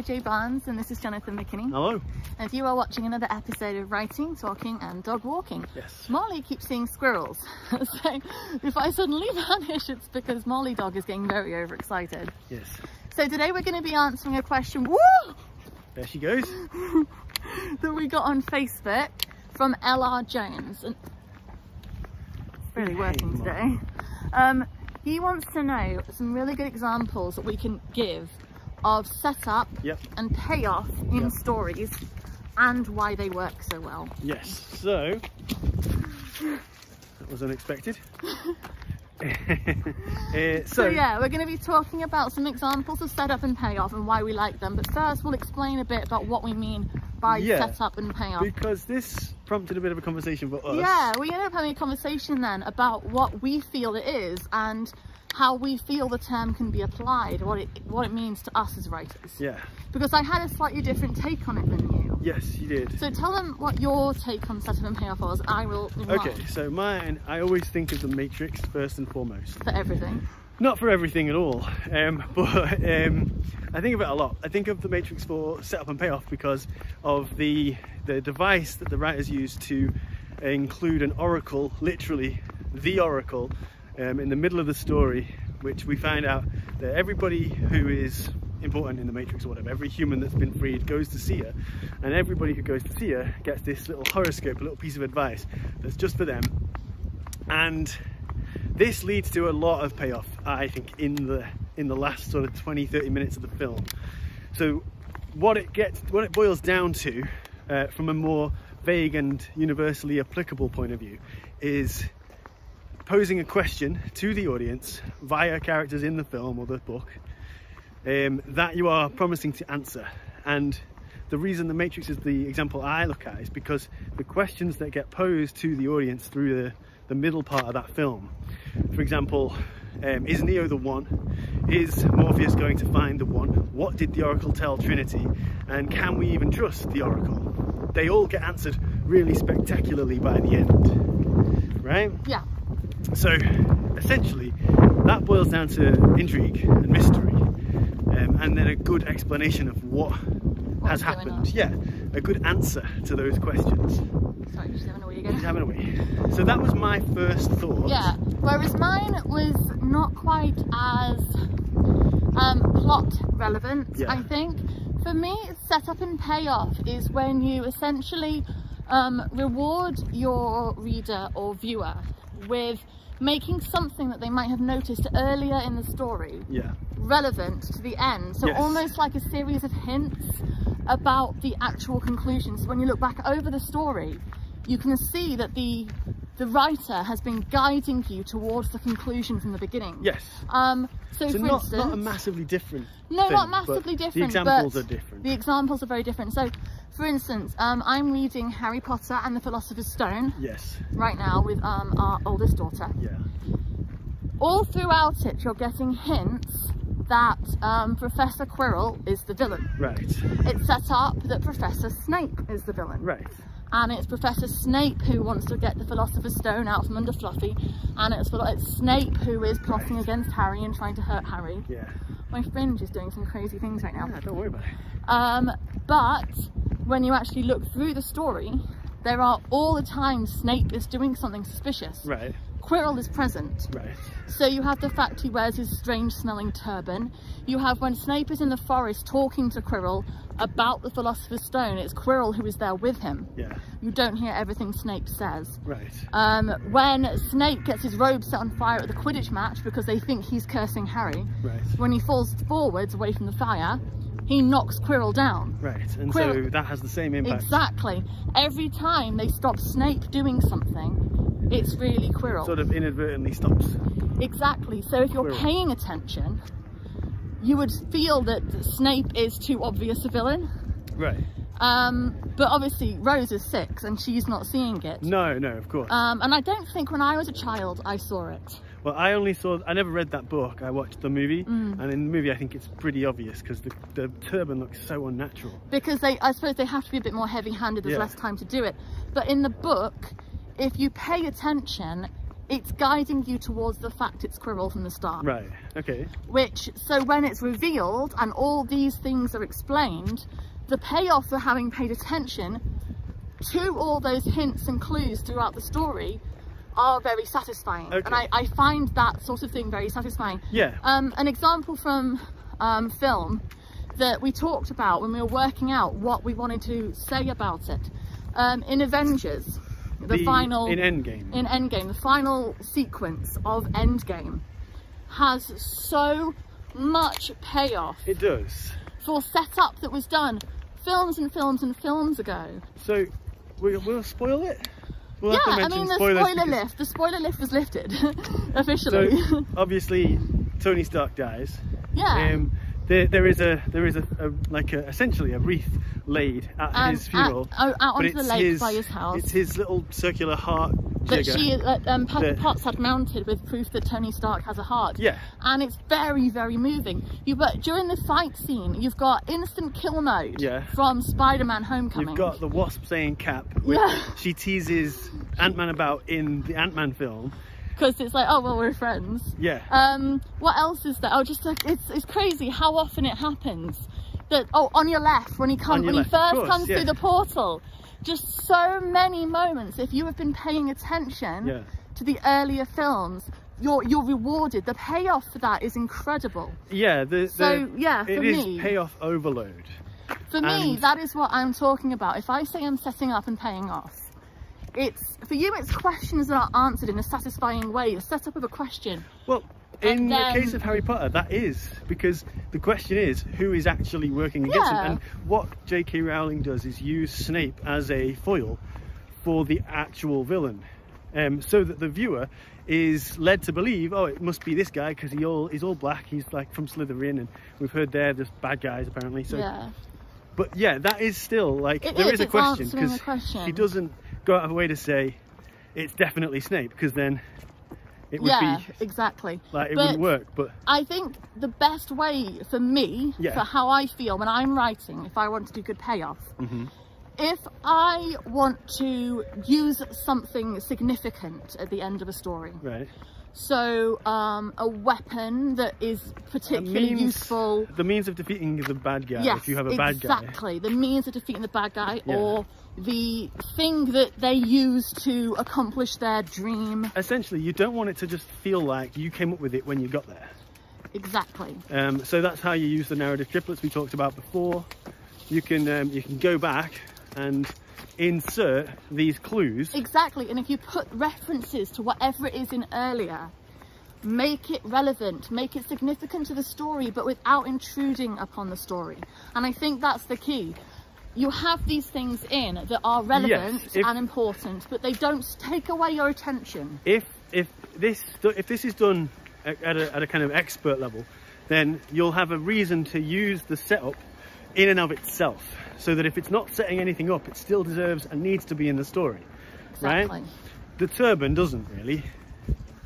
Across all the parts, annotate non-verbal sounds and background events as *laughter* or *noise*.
JJ Barnes and this is Jonathan McKinney. Hello. And you are watching another episode of Writing, Talking and Dog Walking. Yes. Molly keeps seeing squirrels. *laughs* so if I suddenly *laughs* vanish, it's because Molly dog is getting very overexcited. Yes. So today we're going to be answering a question woo, There she goes. *laughs* that we got on Facebook from LR Jones. And it's really working today. Um, he wants to know some really good examples that we can give of setup Yep. and payoff in Yep. stories and why they work so well. Yes. So that was unexpected. *laughs* Uh, So, so, yeah, we're going to be talking about some examples of setup and payoff and why we like them. But first, we'll explain a bit about what we mean by Yeah, setup and payoff. because this prompted a bit of a conversation for us. Yeah, we ended up having a conversation then about what we feel it is and how we feel the term can be applied, what it what it means to us as writers. Yeah. Because I had a slightly different take on it than you. Yes, you did. So tell them what your take on setup and payoff was. I will Okay, mine so mine, I always think of the Matrix first and foremost. for everything. Not for everything at all, um, *laughs* but um, I think of it a lot. I think of the Matrix for setup and payoff because of the the device that the writers use to include an oracle, literally the oracle, um, in the middle of the story, which we find out that everybody who is important in the Matrix or whatever, every human that's been freed goes to see her, and everybody who goes to see her gets this little horoscope, a little piece of advice that's just for them, and this leads to a lot of payoff i think in the in the last sort of 20 30 minutes of the film. So what it gets what it boils down to uh, from a more vague and universally applicable point of view is posing a question to the audience via characters in the film or the book um, that you are promising to answer and the reason the matrix is the example i look at is because the questions that get posed to the audience through the, the middle part of that film for example, um, is Neo the one? Is Morpheus going to find the one? What did the Oracle tell Trinity? And can we even trust the Oracle? They all get answered really spectacularly by the end, right? Yeah. So essentially, that boils down to intrigue and mystery, um, and then a good explanation of what What's has happened. Yeah, a good answer to those questions. Sorry, just having a wee again. having a wee. So that was my first thought. Yeah, whereas mine was not quite as um, plot relevant, Yeah. I think. For me, setup and payoff is when you essentially um, reward your reader or viewer with making something that they might have noticed earlier in the story Yeah. relevant to the end. So Yes. almost like a series of hints about the actual conclusion. So when you look back over the story, you can see that the the writer has been guiding you towards the conclusion from the beginning. Yes. Um, so, So for not, instance, not a massively different. no, thing, not massively different. The examples are different. The examples are very different. So, for instance, um, I'm reading Harry Potter and the Philosopher's Stone Yes. right now with um, our oldest daughter. Yeah. all throughout it you're getting hints that um, Professor Quirrell is the villain. Right. It's set up that Professor Snape is the villain. Right. And it's Professor Snape who wants to get the Philosopher's Stone out from under Fluffy. And it's, it's Snape who is plotting Right. against Harry and trying to hurt Harry. Yeah. My fringe is doing some crazy things right now. Yeah, don't worry about it. Um, but when you actually look through the story, there are all the times Snape is doing something suspicious. Right. Quirrell is present. Right. So you have the fact he wears his strange smelling turban. You have when Snape is in the forest talking to Quirrell about the Philosopher's Stone, it's Quirrell who is there with him. Yeah. You don't hear everything Snape says. Right. Um, when Snape gets his robe set on fire at the Quidditch match because they think he's cursing Harry, Right. when he falls forwards away from the fire, he knocks Quirrell down. Right. And Quirrell- so that has the same impact. Exactly. Every time they stop Snape doing something, it's really Quirrell. Sort of inadvertently stops. Exactly. So if you're Quirrell. paying attention, you would feel that Snape is too obvious a villain. Right. Um, but obviously Rose is six and she's not seeing it. No, no, of course. Um, and I don't think when I was a child I saw it. well, I only saw, I never read that book. I watched the movie. Mm. And in the movie, I think it's pretty obvious because the, the turban looks so unnatural. Because they, I suppose they have to be a bit more heavy handed, there's Yeah. less time to do it. But in the book, if you pay attention, it's guiding you towards the fact it's Quirrell from the start. Right. Okay. Which, so when it's revealed and all these things are explained, the payoff for having paid attention to all those hints and clues throughout the story are very satisfying. Okay. And I, I find that sort of thing very satisfying. Yeah. Um, an example from um, film that we talked about when we were working out what we wanted to say about it. Um, in Avengers, the, final in Endgame. in Endgame, the final sequence of Endgame has so much payoff it does. for setup that was done films and films and films ago. So we, we'll spoil it. We'll yeah, I mean the spoiler because- lift, the spoiler lift was lifted *laughs* officially. So obviously Tony Stark dies. yeah. Um, there, there is a there is a, a like a, essentially a wreath laid at And his funeral. At, oh, out onto the lake his, by his house. It's his little circular heart that she, uh, um, that um, Pepper Potts had mounted with proof that Tony Stark has a heart. Yeah. And it's very, very moving. You but during the fight scene, you've got instant kill mode Yeah. from Spider-Man: Homecoming. You've got the wasp saying cap, which Yeah. she teases Ant-Man about in the Ant-Man film. Because it's like, oh well, we're friends. Yeah. Um, what else is there? Oh, just like it's it's crazy how often it happens that oh on your left when he comes when left, he first course, comes yeah. through the portal. Just so many moments. If you have been paying attention Yeah. to the earlier films, you're you're rewarded. The payoff for that is incredible. yeah. The, So, yeah, for it is me- payoff overload. For me, that is what I'm talking about. If I say I'm setting up and paying off, it's for you. It's questions that are answered in a satisfying way. The setup of a question. Well, in And the case of Harry Potter, that is because the question is who is actually working against Yeah. him. And what J.K. Rowling does is use Snape as a foil for the actual villain, um, so that the viewer is led to believe, oh, it must be this guy because he all he's all black. He's like from Slytherin, and we've heard they're just bad guys apparently. So, yeah. But yeah, that is still like It there is, is a question because he doesn't go out of her way to say it's definitely Snape because then it would yeah, be exactly. like it But wouldn't work. But I think the best way for me, Yeah. for how I feel when I'm writing, if I want to do good payoff, Mhm. if I want to use something significant at the end of a story, right. So um, a weapon that is particularly means- useful. The means of defeating the bad guy. yes, if you have a bad guy. exactly. The means of defeating the bad guy, Yeah. or the thing that they use to accomplish their dream. Essentially, you don't want it to just feel like you came up with it when you got there. Exactly. Um, so that's how you use the narrative triplets we talked about before. You can um, you can go back and insert these clues. Exactly, and if you put references to whatever it is in earlier, make it relevant, make it significant to the story, but without intruding upon the story. And I think that's the key. You have these things in that are relevant if- and important, but they don't take away your attention. If if this if this is done at a, at a kind of expert level, then you'll have a reason to use the setup in and of itself, so that if it's not setting anything up, it still deserves and needs to be in the story. Exactly. Right? The turban doesn't really.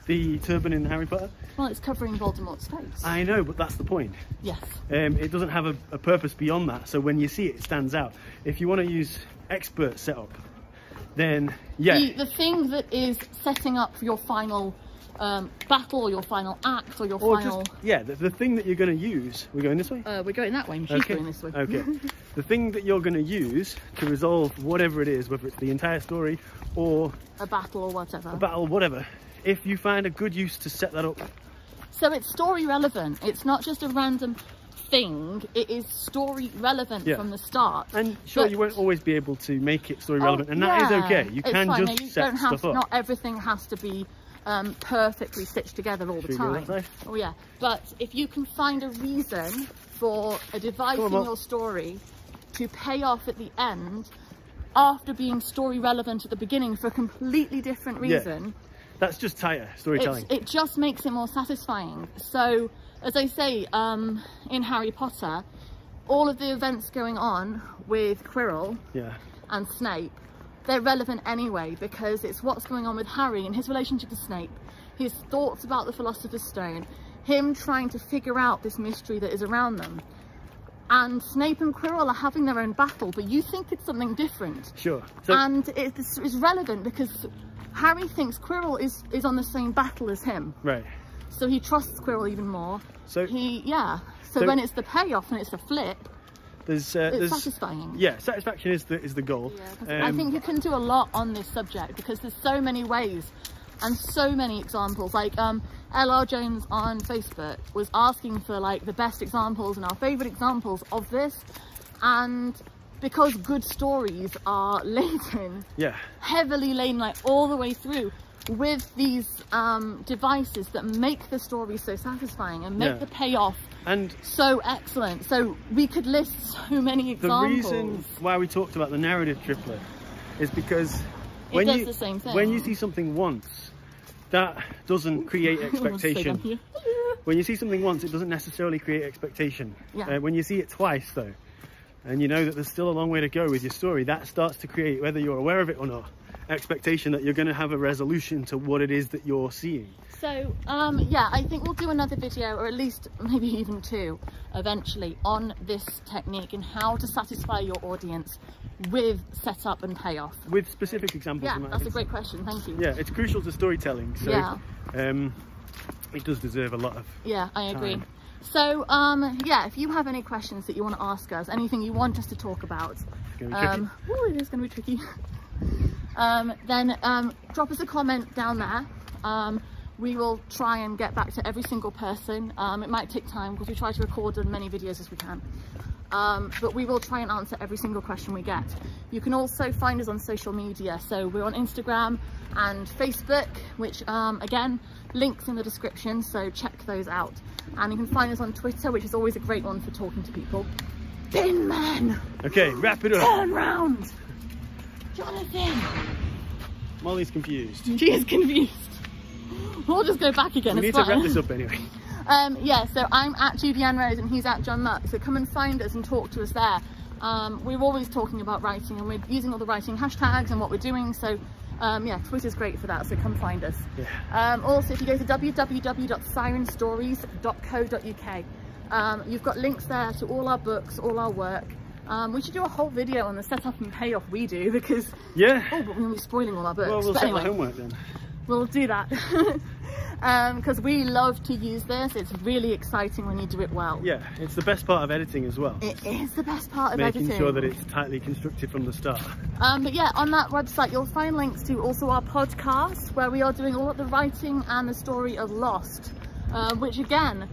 The turban in Harry Potter. Well, it's covering Voldemort's face. I know, but that's the point. yes. Um, it doesn't have a, a purpose beyond that. So when you see it, it stands out. If you want to use expert setup, then yeah, The, the thing that is setting up your final um, battle or your final act or your or final... just yeah, the, the thing that you're going to use. We're going this way. Uh, we're going that way and she's okay. going this way. Okay. *laughs* the thing that you're going to use to resolve whatever it is, whether it's the entire story or A battle or whatever. a battle, whatever. If you find a good use to set that up, So it's story relevant. It's not just a random thing. It is story relevant Yeah. from the start. and sure, But- you won't always be able to make it story Oh, relevant, and that is yeah, okay. You it's can fine. just You set don't have stuff up. Not everything has to be um, perfectly stitched together all the Should go time. Oh yeah, but if you can find a reason for a device on, in your story to pay off at the end after being story relevant at the beginning for a completely different reason. Yeah. That's just tighter storytelling. it just makes it more satisfying. So, as I say, um, in Harry Potter, all of the events going on with Quirrell yeah. and Snape, they're relevant anyway because it's what's going on with Harry and his relationship to Snape, his thoughts about the Philosopher's Stone, him trying to figure out this mystery that is around them. And Snape and Quirrell are having their own battle, but you think it's something different. Sure. So, and it's, it's relevant because Harry thinks Quirrell is, is on the same battle as him. right. So he trusts Quirrell even more. So He, yeah. So, So- when it's the payoff and it's the flip, there's uh, it's there's satisfying. yeah, satisfaction is the is the goal. Yeah, 'cause I Um, think you can do a lot on this subject because there's so many ways and so many examples. Like um, LR Jones on Facebook was asking for like the best examples and our favourite examples of this, and because good stories are *laughs* laden, yeah. heavily laden, like all the way through. With these um, devices that make the story so satisfying and make Yeah. the payoff And so excellent. So we could list so many examples. the reason why we talked about the narrative triplet is because when does you the same thing. when you see something once, that doesn't *laughs* create expectation. When you see something once, it doesn't necessarily create expectation. Yeah. Uh, when you see it twice, though, and you know that there's still a long way to go with your story, that starts to create, whether you're aware of it or not, expectation that you're going to have a resolution to what it is that you're seeing. So, um, yeah, I think we'll do another video, or at least maybe even two, eventually, on this technique and how to satisfy your audience with setup and payoff. With specific examples. Yeah, that's a great question. Thank you. Yeah, it's crucial to storytelling. So, Yeah. um, it does deserve a lot of. Yeah, I agree. So, um, yeah, if you have any questions that you want to ask us, anything you want us to talk about, It's gonna be tricky. um, ooh, it is going to be tricky. um, then um, drop us a comment down there. Um, we will try and get back to every single person. Um, it might take time because we try to record as many videos as we can. Um, but we will try and answer every single question we get. You can also find us on social media. So we're on Instagram and Facebook, which um, again, links in the description. So check those out. And you can find us on Twitter, which is always a great one for talking to people. Bin man, Okay, wrap it up. turn round. Jonathan, Molly's confused. she is confused. We'll just go back again. We need to wrap this up anyway. Um, yeah, so I'm at Julianne Rose and he's at John Muck. So come and find us and talk to us there. Um, we're always talking about writing and we're using all the writing hashtags and what we're doing. So um, yeah, Twitter's great for that. So come find us. Yeah. Um, also, if you go to www.sirenstories.co.uk, um, you've got links there to all our books, all our work. Um, we should do a whole video on the setup and payoff we do because, Yeah. oh, but we're going to be spoiling all our books. well, we'll but anyway homework then. we'll do that *laughs* because we love to use this it's really exciting when you do it well Yeah, it's the best part of editing as well. it is the best part of Making editing sure that it's tightly constructed from the start. um but yeah on that website you'll find links to also our podcast where we are doing all of the writing and the story of lost um, which again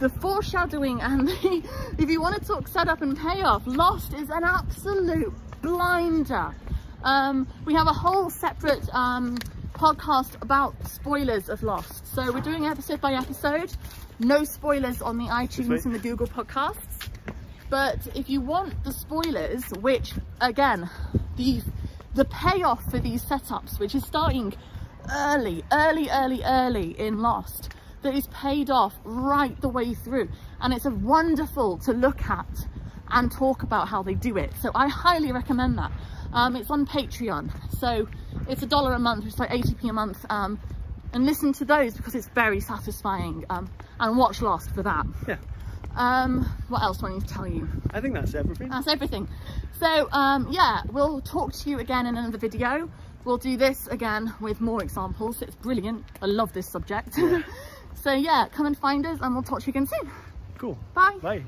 the foreshadowing and *laughs* the if you want to talk setup and payoff lost is an absolute blinder um, we have a whole separate um, podcast about spoilers of Lost. So we're doing episode by episode. No spoilers on the iTunes and the Google podcasts. But if you want the spoilers, which again, the the payoff for these setups, which is starting early, early, early, early in Lost, that is paid off right the way through. And it's a wonderful to look at and talk about how they do it. So I highly recommend that. Um, it's on Patreon. So it's a dollar a month, which is like 80p a month. Um, and listen to those because it's very satisfying. Um, and watch Lost for that. Yeah, Um, what else do I need to tell you? I think that's everything. That's everything. So um, yeah, we'll talk to you again in another video. We'll do this again with more examples. It's brilliant. I love this subject. *laughs* so yeah, come and find us and we'll talk to you again soon. Cool. Bye. Bye.